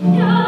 Yeah.